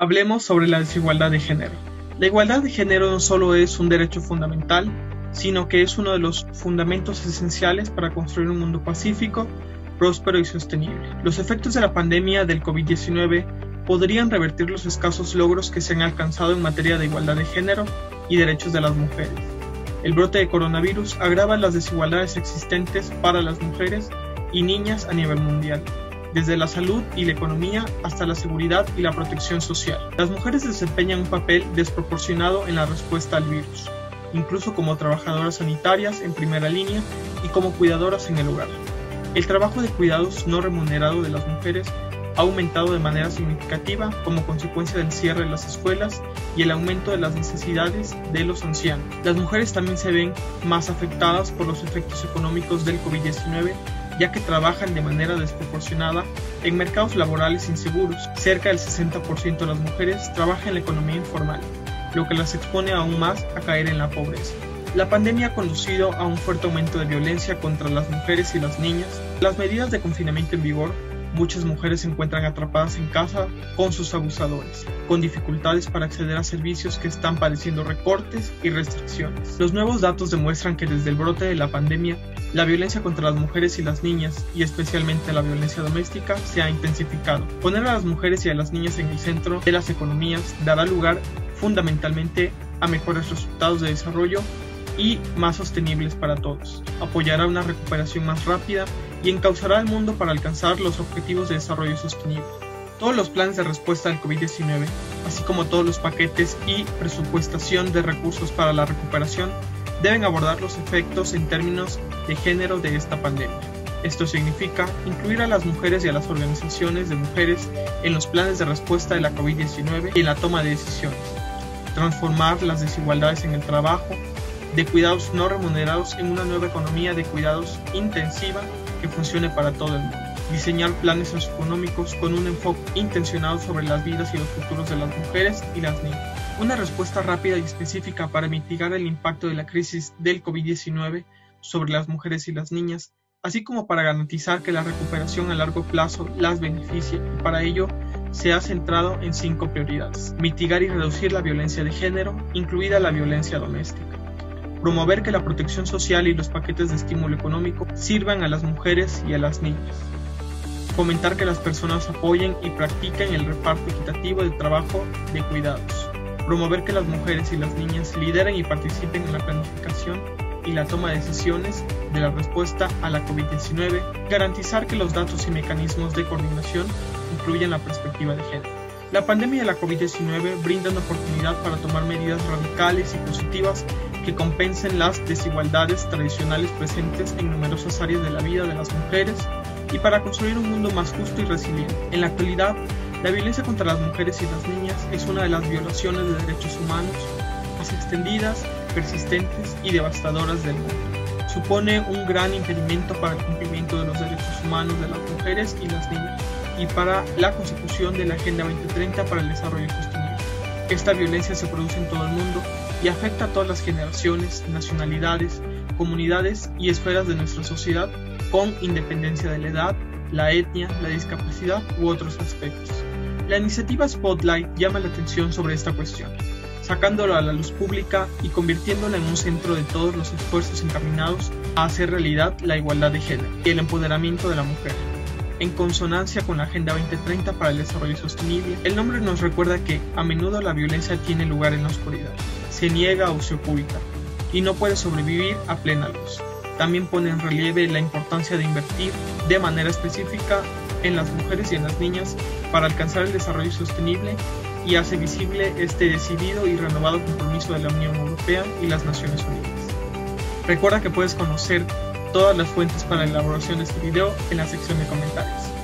Hablemos sobre la desigualdad de género. La igualdad de género no solo es un derecho fundamental, sino que es uno de los fundamentos esenciales para construir un mundo pacífico, próspero y sostenible. Los efectos de la pandemia del COVID-19 podrían revertir los escasos logros que se han alcanzado en materia de igualdad de género y derechos de las mujeres. El brote de coronavirus agrava las desigualdades existentes para las mujeres y niñas a nivel mundial desde la salud y la economía hasta la seguridad y la protección social. Las mujeres desempeñan un papel desproporcionado en la respuesta al virus, incluso como trabajadoras sanitarias en primera línea y como cuidadoras en el hogar. El trabajo de cuidados no remunerado de las mujeres ha aumentado de manera significativa como consecuencia del cierre de las escuelas y el aumento de las necesidades de los ancianos. Las mujeres también se ven más afectadas por los efectos económicos del COVID-19 ya que trabajan de manera desproporcionada en mercados laborales inseguros. Cerca del 60% de las mujeres trabaja en la economía informal, lo que las expone aún más a caer en la pobreza. La pandemia ha conducido a un fuerte aumento de violencia contra las mujeres y las niñas. Las medidas de confinamiento en vigor Muchas mujeres se encuentran atrapadas en casa con sus abusadores, con dificultades para acceder a servicios que están padeciendo recortes y restricciones. Los nuevos datos demuestran que desde el brote de la pandemia, la violencia contra las mujeres y las niñas, y especialmente la violencia doméstica, se ha intensificado. Poner a las mujeres y a las niñas en el centro de las economías dará lugar fundamentalmente a mejores resultados de desarrollo y más sostenibles para todos. Apoyará una recuperación más rápida y encauzará al mundo para alcanzar los objetivos de desarrollo sostenible. Todos los planes de respuesta al COVID-19, así como todos los paquetes y presupuestación de recursos para la recuperación, deben abordar los efectos en términos de género de esta pandemia. Esto significa incluir a las mujeres y a las organizaciones de mujeres en los planes de respuesta de la COVID-19 y en la toma de decisiones, transformar las desigualdades en el trabajo, de cuidados no remunerados en una nueva economía de cuidados intensiva que funcione para todo el mundo. Diseñar planes socioeconómicos con un enfoque intencionado sobre las vidas y los futuros de las mujeres y las niñas. Una respuesta rápida y específica para mitigar el impacto de la crisis del COVID-19 sobre las mujeres y las niñas, así como para garantizar que la recuperación a largo plazo las beneficie para ello se ha centrado en cinco prioridades. Mitigar y reducir la violencia de género, incluida la violencia doméstica promover que la protección social y los paquetes de estímulo económico sirvan a las mujeres y a las niñas, fomentar que las personas apoyen y practiquen el reparto equitativo del trabajo de cuidados, promover que las mujeres y las niñas lideren y participen en la planificación y la toma de decisiones de la respuesta a la COVID-19, garantizar que los datos y mecanismos de coordinación incluyan la perspectiva de género. La pandemia de la COVID-19 brinda una oportunidad para tomar medidas radicales y positivas que compensen las desigualdades tradicionales presentes en numerosas áreas de la vida de las mujeres y para construir un mundo más justo y resiliente. En la actualidad, la violencia contra las mujeres y las niñas es una de las violaciones de derechos humanos más extendidas, persistentes y devastadoras del mundo. Supone un gran impedimento para el cumplimiento de los derechos humanos de las mujeres y las niñas y para la consecución de la Agenda 2030 para el Desarrollo Sostenible. Esta violencia se produce en todo el mundo y afecta a todas las generaciones, nacionalidades, comunidades y esferas de nuestra sociedad con independencia de la edad, la etnia, la discapacidad u otros aspectos. La iniciativa Spotlight llama la atención sobre esta cuestión, sacándola a la luz pública y convirtiéndola en un centro de todos los esfuerzos encaminados a hacer realidad la igualdad de género y el empoderamiento de la mujer. En consonancia con la Agenda 2030 para el Desarrollo Sostenible, el nombre nos recuerda que a menudo la violencia tiene lugar en la oscuridad se niega o se oculta y no puede sobrevivir a plena luz. También pone en relieve la importancia de invertir de manera específica en las mujeres y en las niñas para alcanzar el desarrollo sostenible y hace visible este decidido y renovado compromiso de la Unión Europea y las Naciones Unidas. Recuerda que puedes conocer todas las fuentes para la elaboración de este video en la sección de comentarios.